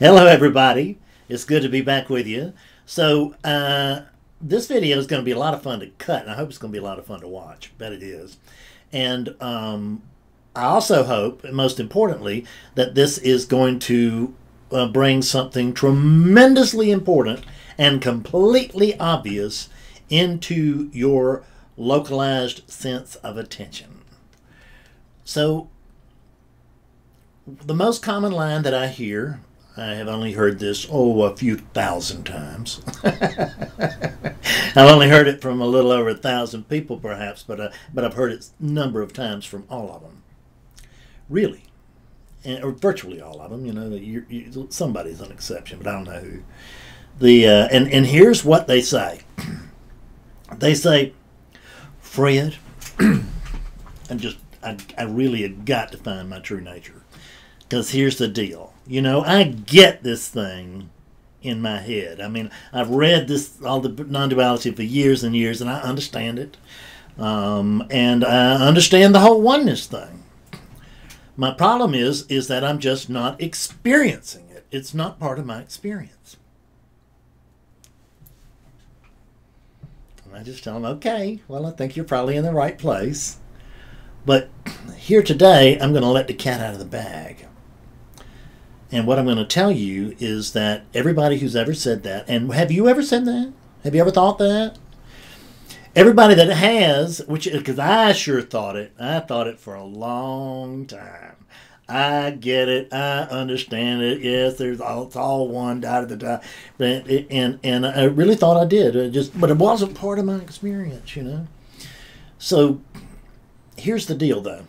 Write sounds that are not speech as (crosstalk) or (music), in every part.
Hello, everybody. It's good to be back with you. So, uh, this video is going to be a lot of fun to cut, and I hope it's going to be a lot of fun to watch. Bet it is. And um, I also hope, and most importantly, that this is going to uh, bring something tremendously important and completely obvious into your localized sense of attention. So, the most common line that I hear I have only heard this, oh, a few thousand times. (laughs) I've only heard it from a little over a thousand people, perhaps, but, uh, but I've heard it a number of times from all of them. Really. And, or virtually all of them. You know, you, you, somebody's an exception, but I don't know who. The, uh, and, and here's what they say (clears throat) they say, Fred, (clears throat) and just, I, I really have got to find my true nature. Because here's the deal you know, I get this thing in my head. I mean, I've read this all the non-duality for years and years, and I understand it, um, and I understand the whole oneness thing. My problem is, is that I'm just not experiencing it. It's not part of my experience. And I just tell them, okay, well, I think you're probably in the right place. But here today, I'm going to let the cat out of the bag. And what I'm going to tell you is that everybody who's ever said that, and have you ever said that? Have you ever thought that? Everybody that has, which because I sure thought it, I thought it for a long time. I get it. I understand it. Yes, there's all it's all one dot of the it, and and I really thought I did. It just, but it wasn't part of my experience, you know. So, here's the deal, though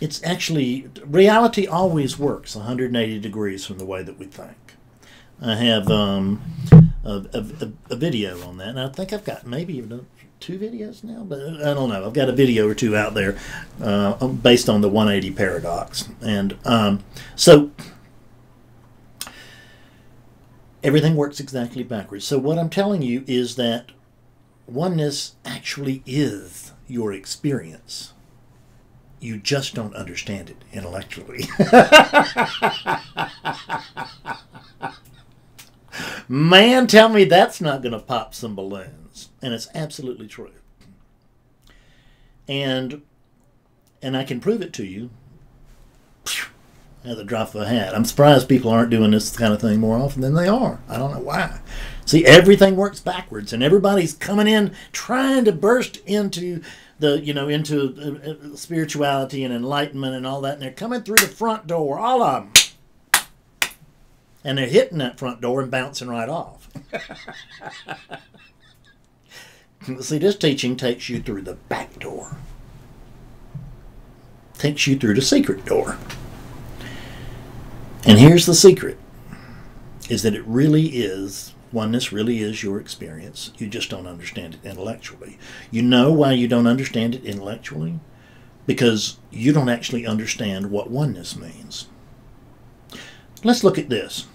it's actually reality always works 180 degrees from the way that we think. I have um, a, a, a, video on that, and I think I've got maybe even two videos now, but I don't know. I've got a video or two out there uh, based on the 180 paradox, and um, so everything works exactly backwards. So what I'm telling you is that oneness actually is your experience you just don't understand it intellectually. (laughs) Man, tell me that's not going to pop some balloons. And it's absolutely true. And and I can prove it to you at the drop of a hat. I'm surprised people aren't doing this kind of thing more often than they are. I don't know why. See, everything works backwards, and everybody's coming in trying to burst into the you know into uh, uh, spirituality and enlightenment and all that, and they're coming through the front door, all of them, and they're hitting that front door and bouncing right off. (laughs) See, this teaching takes you through the back door, takes you through the secret door. And here's the secret is that it really is Oneness really is your experience. You just don't understand it intellectually. You know why you don't understand it intellectually? Because you don't actually understand what oneness means. Let's look at this.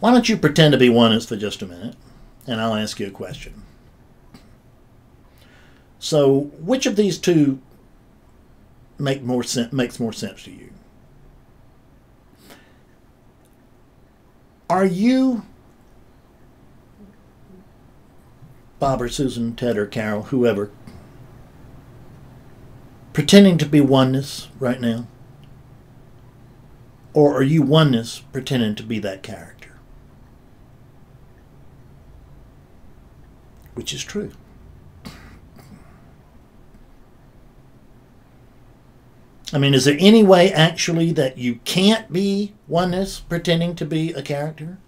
Why don't you pretend to be oneness for just a minute, and I'll ask you a question. So, which of these two make more sense, makes more sense to you? Are you Bob or Susan, Ted or Carol, whoever, pretending to be oneness right now? Or are you oneness pretending to be that character? Which is true. I mean, is there any way actually that you can't be oneness pretending to be a character?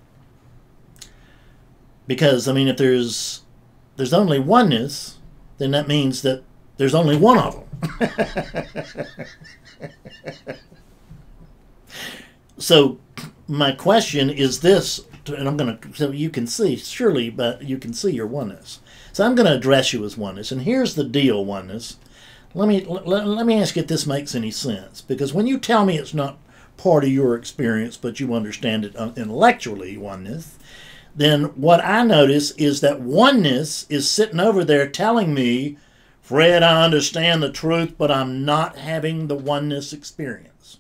Because I mean, if there's there's only oneness, then that means that there's only one of them. (laughs) so my question is this, and I'm going to so you can see surely, but you can see your oneness. So I'm going to address you as oneness, and here's the deal, oneness. Let me let, let me ask if this makes any sense. Because when you tell me it's not part of your experience, but you understand it uh, intellectually, oneness, then what I notice is that oneness is sitting over there telling me, Fred, I understand the truth, but I'm not having the oneness experience.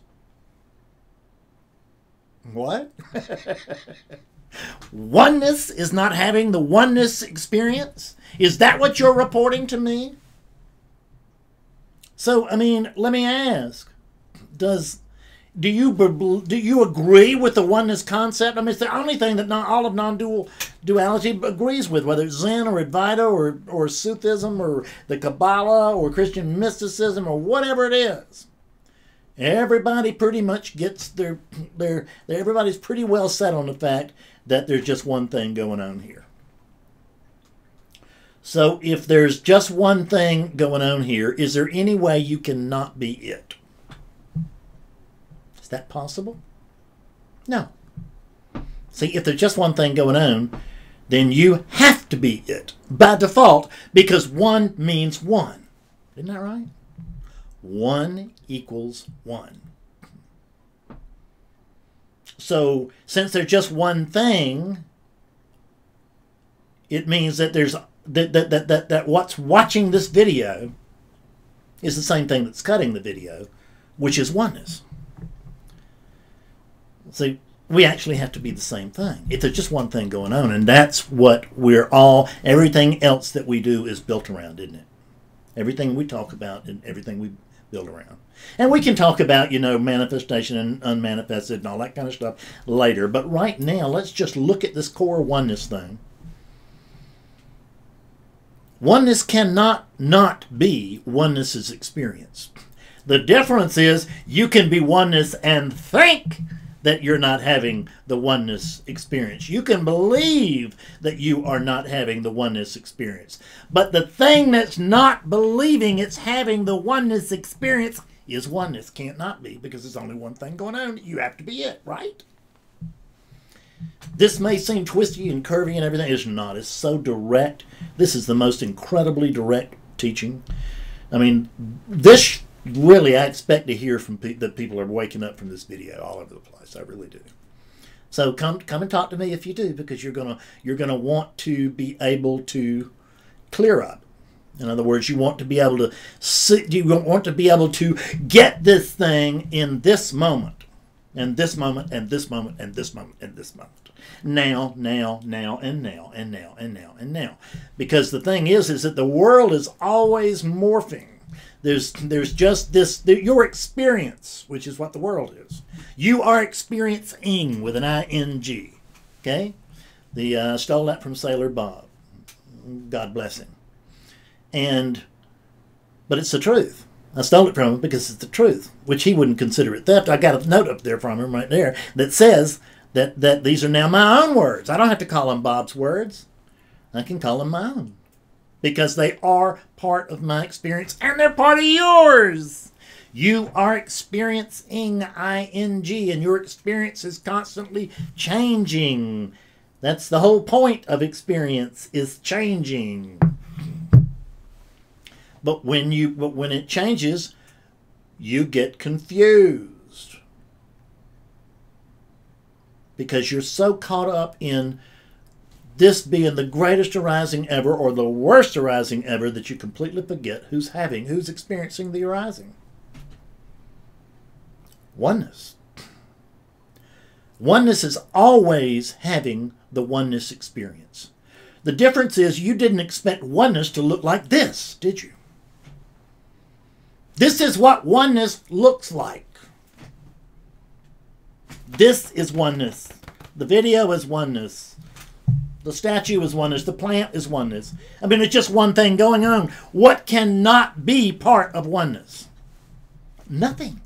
What? (laughs) oneness is not having the oneness experience? Is that what you're reporting to me? So, I mean, let me ask: Does do you do you agree with the oneness concept? I mean, it's the only thing that not all of non-dual duality agrees with, whether it's Zen or Advaita or or Sufism or the Kabbalah or Christian mysticism or whatever it is. Everybody pretty much gets their their everybody's pretty well set on the fact that there's just one thing going on here. So if there's just one thing going on here, is there any way you cannot be it? Is that possible? No. See, if there's just one thing going on, then you have to be it by default because one means one. Isn't that right? One equals one. So, since there's just one thing, it means that there's that, that, that, that, that what's watching this video is the same thing that's cutting the video, which is oneness. So we actually have to be the same thing. If there's just one thing going on, and that's what we're all, everything else that we do is built around, isn't it? Everything we talk about and everything we build around. And we can talk about, you know, manifestation and unmanifested and all that kind of stuff later. But right now, let's just look at this core oneness thing. Oneness cannot not be oneness's experience. The difference is you can be oneness and think that you're not having the oneness experience. You can believe that you are not having the oneness experience. But the thing that's not believing it's having the oneness experience is oneness. Can't not be because there's only one thing going on. You have to be it, right? This may seem twisty and curvy and everything. It's not. It's so direct. This is the most incredibly direct teaching. I mean, this really, I expect to hear from pe- that people are waking up from this video all over the place. I really do. So come come and talk to me if you do, because you're gonna you're gonna want to be able to clear up. In other words, you want to be able to sit, you want to be able to get this thing in this moment, and this moment, and this moment, and this moment, and this moment. Now, now, now, and now, and now, and now, and now. Because the thing is, is that the world is always morphing there's there's just this your experience, which is what the world is. You are experiencing with an ing. Okay, the uh, stole that from Sailor Bob. God bless him. And but it's the truth. I stole it from him because it's the truth, which he wouldn't consider it theft. I got a note up there from him right there that says that that these are now my own words. I don't have to call them Bob's words. I can call them my own because they are part of my experience and they're part of yours. You are experiencing ing, and your experience is constantly changing. That's the whole point of experience is changing. But when you but when it changes, you get confused. Because you're so caught up in this being the greatest arising ever or the worst arising ever that you completely forget who's having, who's experiencing the arising. Oneness. Oneness is always having the oneness experience. The difference is you didn't expect oneness to look like this, did you? This is what oneness looks like. This is oneness. The video is oneness. The statue is oneness. The plant is oneness. I mean, it's just one thing going on. What cannot be part of oneness? Nothing.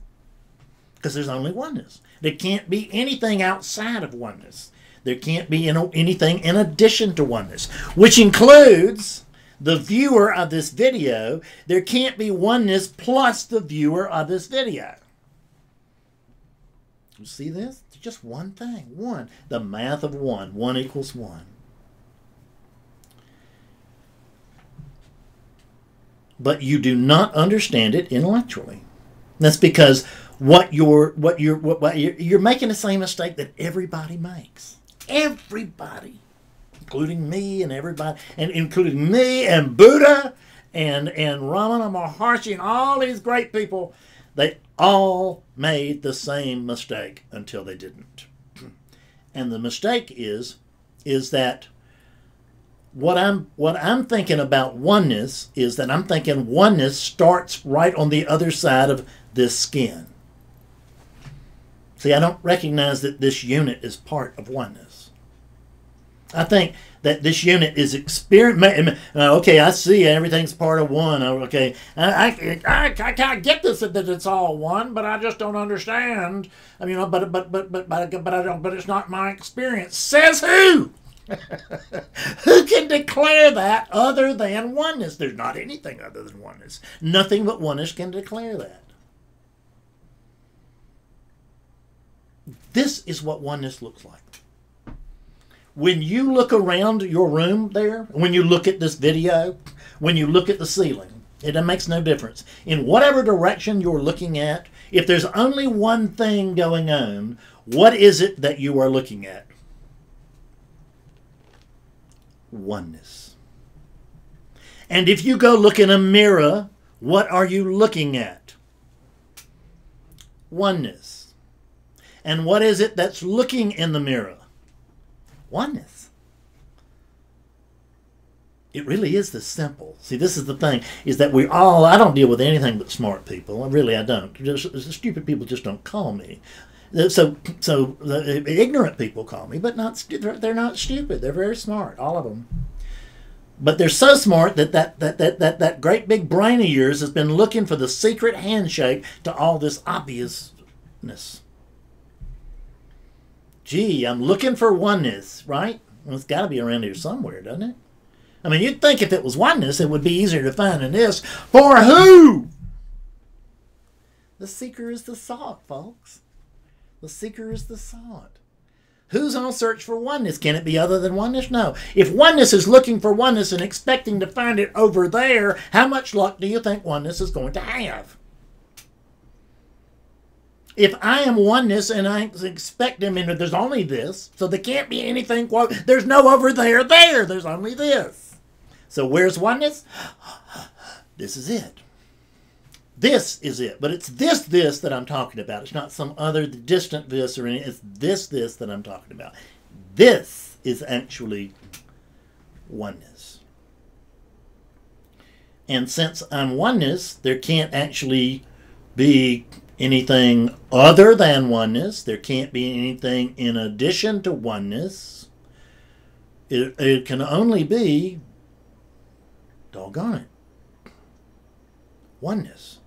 Because there's only oneness. There can't be anything outside of oneness. There can't be anything in addition to oneness, which includes the viewer of this video. There can't be oneness plus the viewer of this video. You see this? It's just one thing. One. The math of one. One equals one. but you do not understand it intellectually. That's because what you're what you're what, what you're, you're making the same mistake that everybody makes. Everybody, including me and everybody, and including me and Buddha and and Ramana Maharshi and all these great people, they all made the same mistake until they didn't. (clears throat) And the mistake is, is that what I'm what I'm thinking about oneness is that I'm thinking oneness starts right on the other side of this skin. See, I don't recognize that this unit is part of oneness. I think that this unit is experience. Uh, okay, I see everything's part of one. Oh, okay, I, I, I, can't get this that it's all one, but I just don't understand. I mean, but but but but but but I don't. But it's not my experience. Says who? (laughs) who can declare that other than oneness? There's not anything other than oneness. Nothing but oneness can declare that. This is what oneness looks like when you look around your room there, when you look at this video, when you look at the ceiling, it makes no difference. In whatever direction you're looking at, if there's only one thing going on, what is it that you are looking at? Oneness. And if you go look in a mirror, what are you looking at? Oneness. And what is it that's looking in the mirror? Oneness. It really is this simple. See, this is the thing: is that we all. I don't deal with anything but smart people. Really, I don't. Just, stupid people just don't call me. Uh, so, so the ignorant people call me, but not. They're not stupid. They're very smart, all of them. But they're so smart that that, that, that, that that great big brain of yours has been looking for the secret handshake to all this obviousness gee, I'm looking for oneness, right? Well, it's got to be around here somewhere, doesn't it? I mean, you'd think if it was oneness, it would be easier to find than this. For who? The seeker is the sought, folks. The seeker is the sought. Who's on search for oneness? Can it be other than oneness? No. If oneness is looking for oneness and expecting to find it over there, how much luck do you think oneness is going to have? If I am oneness and I expect them, and there's only this, so there can't be anything, quote, there's no over there, there, there's only this. So where's oneness? This is it. This is it. But it's this, this that I'm talking about. It's not some other distant this or anything. It's this, this that I'm talking about. This is actually oneness. And since I'm oneness, there can't actually be anything other than oneness. There can't be anything in addition to oneness. It, it can only be, doggone it, oneness.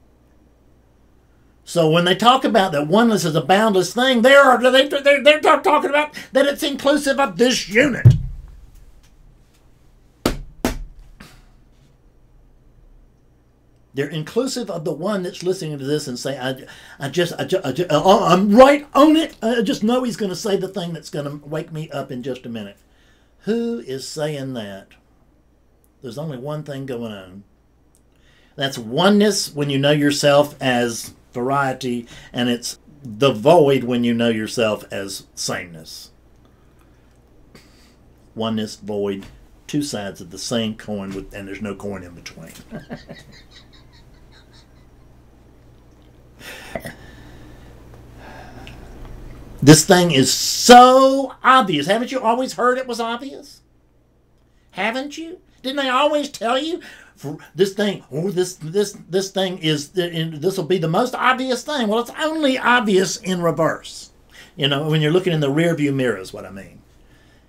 So when they talk about that oneness is a boundless thing, they're, they, they're, they're talking about that it's inclusive of this unit. They're inclusive of the one that's listening to this and say, I, I just, I, I just uh, I'm right on it. I just know he's going to say the thing that's going to wake me up in just a minute. Who is saying that? There's only one thing going on. That's oneness when you know yourself as variety, and it's the void when you know yourself as sameness. Oneness, void, two sides of the same coin, with, and there's no coin in between. (laughs) This thing is so obvious. Haven't you always heard it was obvious? Haven't you? Didn't they always tell you for this thing? Oh, this this this thing is this will be the most obvious thing. Well, it's only obvious in reverse. You know, when you're looking in the rear view mirror is what I mean.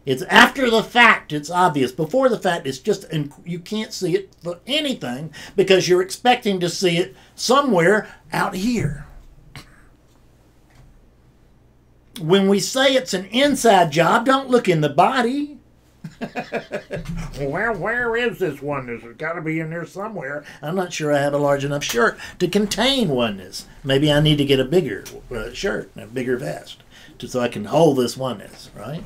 It's after the fact it's obvious. Before the fact, it's just you can't see it for anything because you're expecting to see it somewhere out here when we say it's an inside job, don't look in the body. (laughs) well, where is this oneness? It's got to be in there somewhere. I'm not sure I have a large enough shirt to contain oneness. Maybe I need to get a bigger uh, shirt, a bigger vest, to, so I can hold this oneness, right?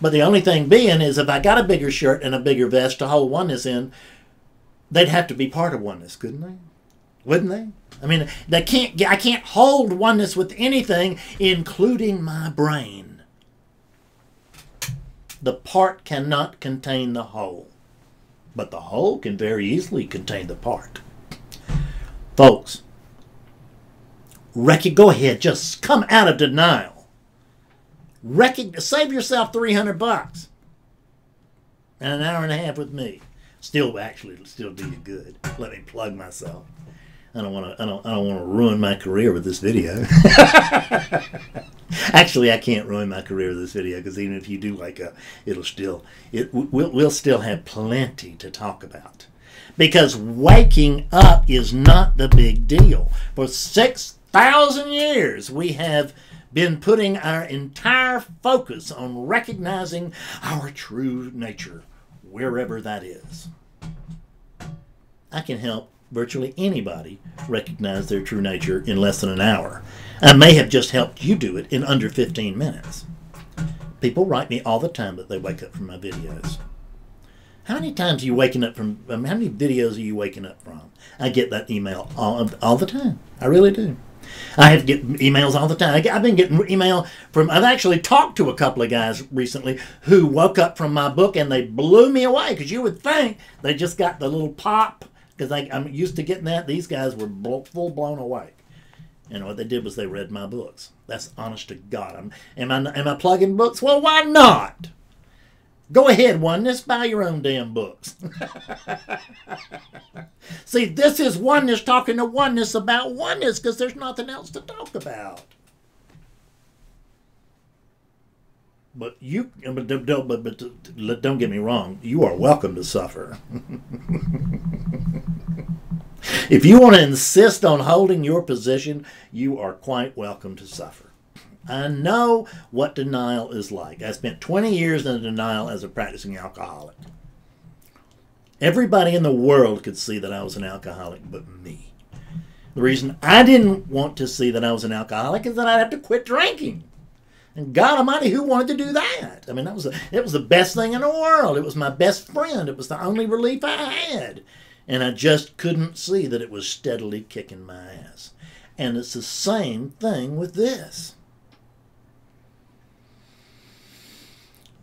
But the only thing being is if I got a bigger shirt and a bigger vest to hold oneness in, they'd have to be part of oneness, couldn't they? Wouldn't they? I mean, they can't. I can't hold oneness with anything, including my brain. The part cannot contain the whole, but the whole can very easily contain the part. Folks, Recky, go ahead. Just come out of denial. Recognize, save yourself 300 bucks and an hour and a half with me. Still, actually, still do you good. Let me plug myself. I don't want to. I don't. I don't want to ruin my career with this video. (laughs) Actually, I can't ruin my career with this video because even if you do like a, it'll still. It we'll we'll still have plenty to talk about. Because waking up is not the big deal. For six thousand years, we have been putting our entire focus on recognizing our true nature, wherever that is. I can help virtually anybody recognize their true nature in less than an hour. I may have just helped you do it in under 15 minutes. People write me all the time that they wake up from my videos. How many times are you waking up from, um, how many videos are you waking up from? I get that email all, all the time. I really do. I have get emails all the time. I've been getting email from. I've actually talked to a couple of guys recently who woke up from my book and they blew me away because you would think they just got the little pop because I'm used to getting that. These guys were full blown away. And what they did was they read my books. That's honest to God. I'm, am I am I plugging books? Well, why not? Go ahead, oneness. Buy your own damn books. (laughs) See, this is oneness talking to oneness about oneness because there's nothing else to talk about. But you, but don't, but, but don't get me wrong. You are welcome to suffer. (laughs) if you want to insist on holding your position, you are quite welcome to suffer. I know what denial is like. I spent 20 years in denial as a practicing alcoholic. Everybody in the world could see that I was an alcoholic but me. The reason I didn't want to see that I was an alcoholic is that I'd have to quit drinking. And God Almighty, who wanted to do that? I mean, that was a, it was the best thing in the world. It was my best friend. It was the only relief I had, and I just couldn't see that it was steadily kicking my ass. And it's the same thing with this.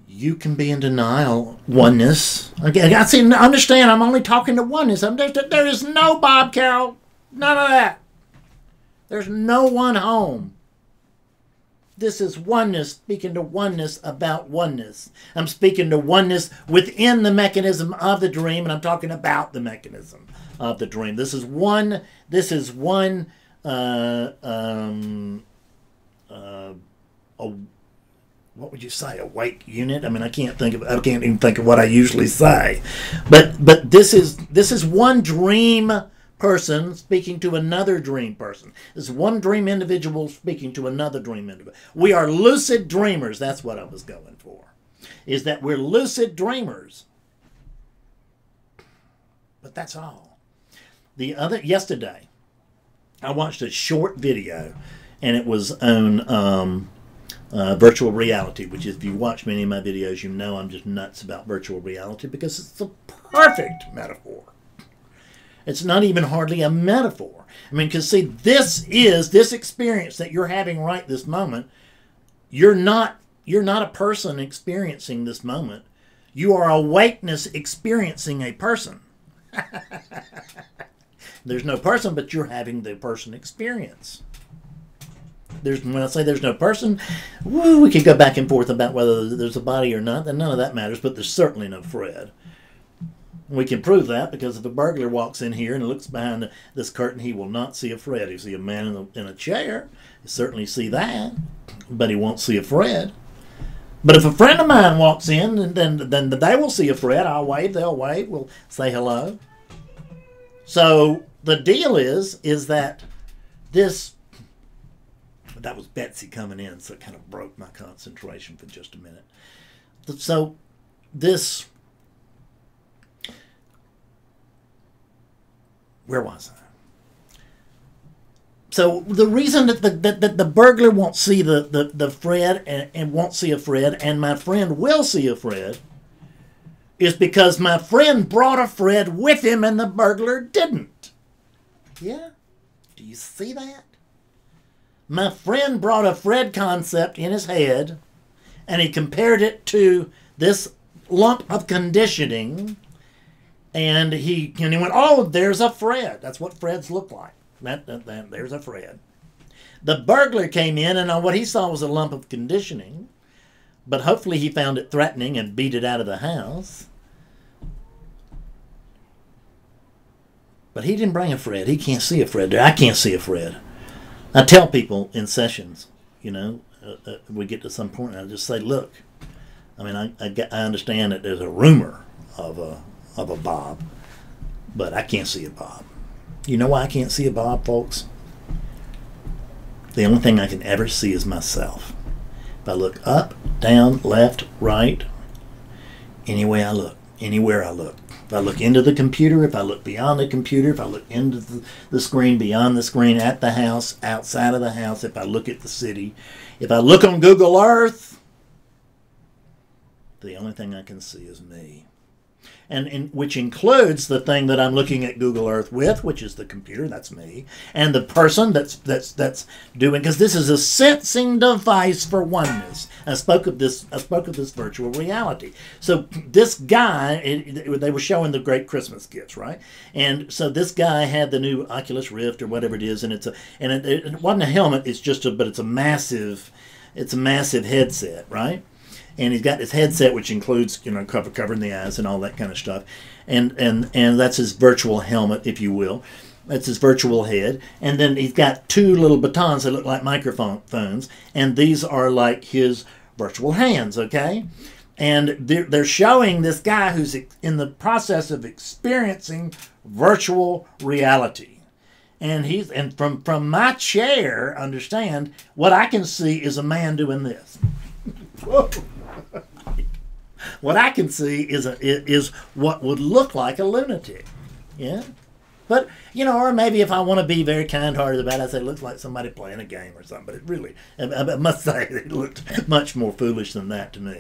You can be in denial, oneness. Again, I see. Understand? I'm only talking to oneness. I'm, there, there is no Bob Carroll. None of that. There's no one home. This is oneness, speaking to oneness about oneness. I'm speaking to oneness within the mechanism of the dream, and I'm talking about the mechanism of the dream. This is one. This is one. Uh, um, uh, a, what would you say? A wake unit? I mean, I can't think of. I can't even think of what I usually say, but but this is this is one dream person speaking to another dream person. This one dream individual speaking to another dream individual. We are lucid dreamers. That's what I was going for. Is that we're lucid dreamers. But that's all. The other yesterday, I watched a short video, and it was on um, uh, virtual reality. Which, if you watch many of my videos, you know I'm just nuts about virtual reality because it's the perfect metaphor it's not even hardly a metaphor. I mean, because see, this is this experience that you're having right this moment. You're not you're not a person experiencing this moment. You are a awakeness experiencing a person. (laughs) there's no person, but you're having the person experience. There's when I say there's no person, woo, we could go back and forth about whether there's a body or not, and none of that matters. But there's certainly no Fred. We can prove that because if a burglar walks in here and looks behind this curtain, he will not see a Fred. He'll see a man in a, in a chair. He'll certainly see that, but he won't see a Fred. But if a friend of mine walks in, then, then they will see a Fred. I'll wave, they'll wave, we'll say hello. So the deal is, is that this, that was Betsy coming in, so it kind of broke my concentration for just a minute. So this where was I? So the reason that the, that, that the burglar won't see the, the, the Fred and, and won't see a Fred and my friend will see a Fred is because my friend brought a Fred with him and the burglar didn't. Yeah? Do you see that? My friend brought a Fred concept in his head and he compared it to this lump of conditioning and he and he went, "Oh, there's a Fred. That's what Freds look like. That, that, that there's a Fred." The burglar came in, and what he saw was a lump of conditioning, but hopefully he found it threatening and beat it out of the house. But he didn't bring a Fred. He can't see a Fred there. I can't see a Fred. I tell people in sessions, you know, uh, uh, we get to some point, and I just say, look, I mean, I, I, I understand that there's a rumor of a of a Bob, but I can't see a Bob. You know why I can't see a Bob, folks? The only thing I can ever see is myself. If I look up, down, left, right, any way I look, anywhere I look, if I look into the computer, if I look beyond the computer, if I look into the, the screen, beyond the screen, at the house, outside of the house, if I look at the city, if I look on Google Earth, the only thing I can see is me and in, which includes the thing that I'm looking at Google Earth with, which is the computer, that's me, and the person that's that's that's doing because this is a sensing device for oneness. I spoke of this. I spoke of this virtual reality. So this guy, it, they were showing the great Christmas gifts, right? And so this guy had the new Oculus Rift or whatever it is, and it's a and it, it wasn't a helmet. It's just a but it's a massive, it's a massive headset, right? And he's got his headset, which includes you know cover covering the eyes and all that kind of stuff, and and and that's his virtual helmet, if you will. That's his virtual head, and then he's got two little batons that look like microphones, and these are like his virtual hands. Okay, and they're, they're showing this guy who's in the process of experiencing virtual reality. And he's and from from my chair understand what i can see is a man doing this (laughs) what I can see is a, is what would look like a lunatic. Yeah. But, you know, or maybe if I want to be very kind hearted about it, I say it looks like somebody playing a game or something. But it really, I must say, (laughs) it looked much more foolish than that to me.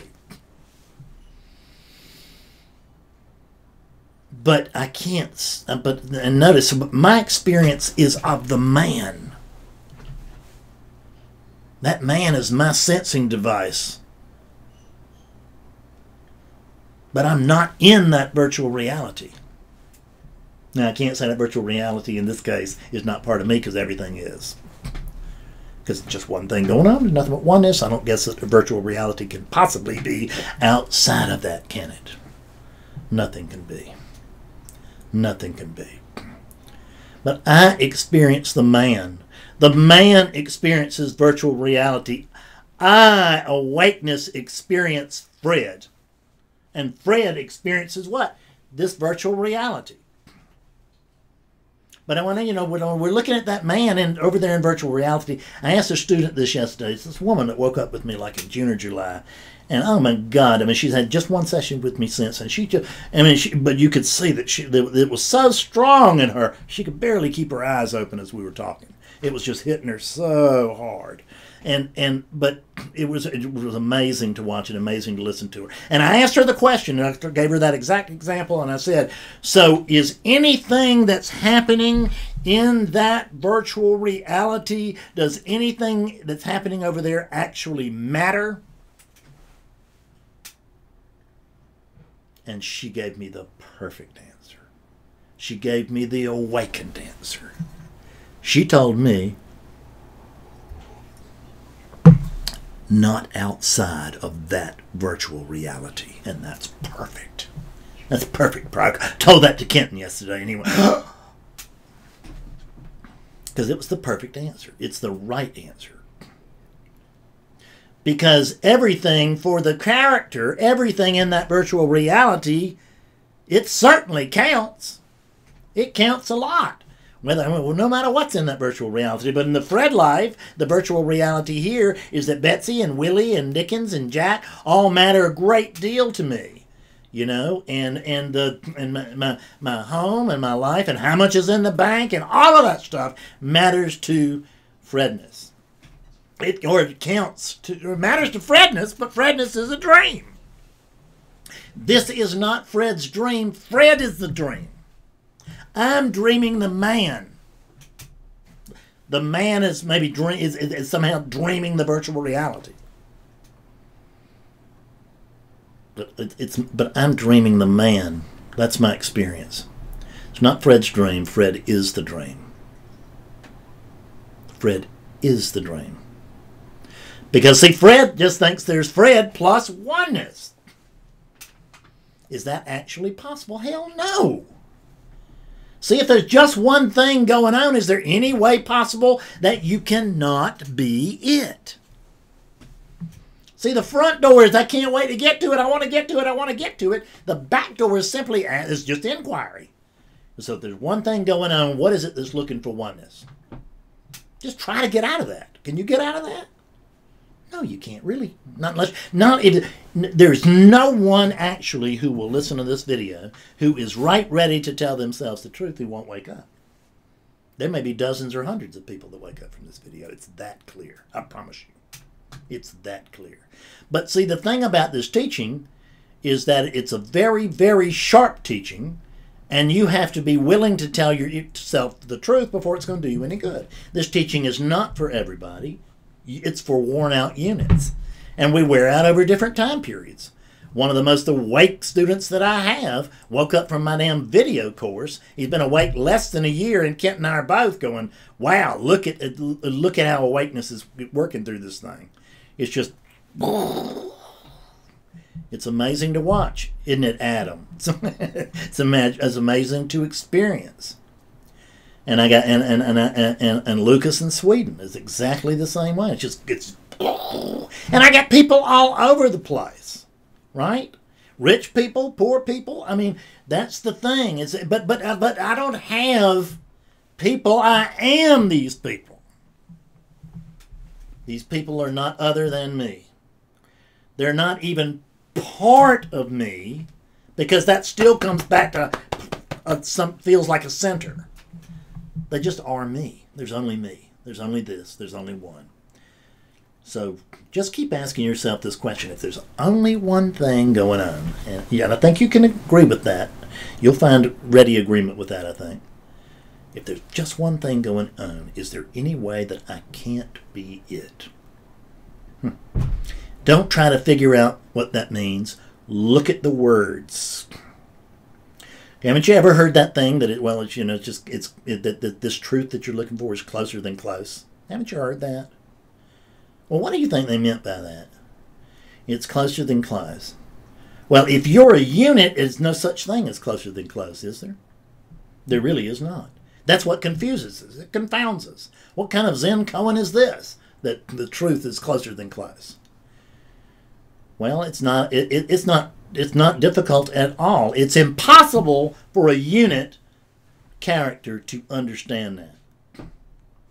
But I can't, uh, but, and notice, my experience is of the man. That man is my sensing device. But I'm not in that virtual reality. Now, I can't say that virtual reality in this case is not part of me because everything is. Because it's just one thing going on, nothing but oneness. I don't guess that virtual reality can possibly be outside of that, can it? Nothing can be. Nothing can be. But I experience the man. The man experiences virtual reality. I, awakeness, experience Fred. And Fred experiences what? This virtual reality. But I want to, you know, uh, we're looking at that man in, over there in virtual reality, I asked a student this yesterday. It's this woman that woke up with me like in June or July. And oh my God, I mean, she's had just one session with me since. And she just, I mean, she, but you could see that she, that it was so strong in her, she could barely keep her eyes open as we were talking. It was just hitting her so hard and and but it was it was amazing to watch and amazing to listen to her. And I asked her the question, and I gave her that exact example, and I said, "So is anything that's happening in that virtual reality? Does anything that's happening over there actually matter?" And she gave me the perfect answer. She gave me the awakened answer. She told me not outside of that virtual reality. And that's perfect. That's perfect. I told that to Kenton yesterday, went, because (gasps) it was the perfect answer. It's the right answer. Because everything for the character, everything in that virtual reality, it certainly counts. It counts a lot whether well, no matter what's in that virtual reality. But in the Fred life, the virtual reality here is that Betsy and Willie and Dickens and Jack all matter a great deal to me. You know, and and the and my, my my home and my life and how much is in the bank and all of that stuff matters to Fredness. It or it counts to it matters to Fredness, but Fredness is a dream. This is not Fred's dream. Fred is the dream. I'm dreaming the man. The man is maybe dream, is, is somehow dreaming the virtual reality. But it, it's but I'm dreaming the man. That's my experience. It's not Fred's dream. Fred is the dream. Fred is the dream. Because, see, Fred just thinks there's Fred plus oneness. Is that actually possible? Hell no. See, if there's just one thing going on, is there any way possible that you cannot be it? See, the front door is I can't wait to get to it. I want to get to it. I want to get to it. The back door is simply uh, is just inquiry. So if there's one thing going on, what is it that's looking for oneness? Just try to get out of that. Can you get out of that? No, you can't really. Not unless not it. There's no one actually who will listen to this video who is right ready to tell themselves the truth who won't wake up. There may be dozens or hundreds of people that wake up from this video. It's that clear. I promise you. It's that clear. But see, the thing about this teaching is that it's a very, very sharp teaching, and you have to be willing to tell yourself the truth before it's going to do you any good. This teaching is not for everybody it's for worn out units. And we wear out over different time periods. One of the most awake students that I have woke up from my damn video course. He's been awake less than a year, and Kent and I are both going, "Wow, look at uh, look at how awakeness is working through this thing. It's just, it's amazing to watch, isn't it, Adam? (laughs) It's, it's, it's amazing to experience." And I got and and and and, and Lucas in Sweden is exactly the same way. It's just it's and I got people all over the place, right? Rich people, poor people. I mean, that's the thing. It's but but uh, but I don't have people. I am these people. These people are not other than me. They're not even part of me because that still comes back to uh, some feels like a center they just are me. There's only me. There's only this. There's only one. So just keep asking yourself this question. If there's only one thing going on, and yeah, and I think you can agree with that. You'll find ready agreement with that, I think. If there's just one thing going on, is there any way that I can't be it? Hmm. Don't try to figure out what that means. Look at the words. Haven't you ever heard that thing that it well it's you know it's just it's it, that, that this truth that you're looking for is closer than close? Haven't you heard that? Well, what do you think they meant by that? It's closer than close. Well, if you're a unit, there's no such thing as closer than close, is there? There really is not. That's what confuses us. It confounds us. What kind of Zen koan is this? That the truth is closer than close. Well, it's not. It, it, it's not it's not difficult at all. It's impossible for a unit character to understand that.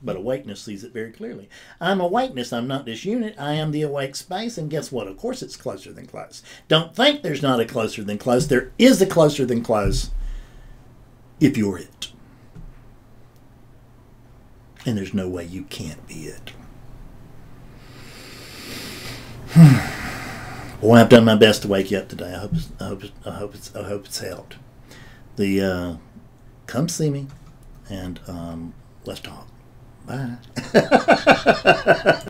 But awakeness sees it very clearly. I'm awakeness. I'm not this unit. I am the awake space. And guess what? Of course, it's closer than close. Don't think there's not a closer than close. There is a closer than close if you're it. And there's no way you can't be it. Hmm. Boy, I've done my best to wake you up today. I hope it's, I hope it's, I hope it's, I hope it's helped. The uh, come see me, and um, let's talk. Bye. (laughs)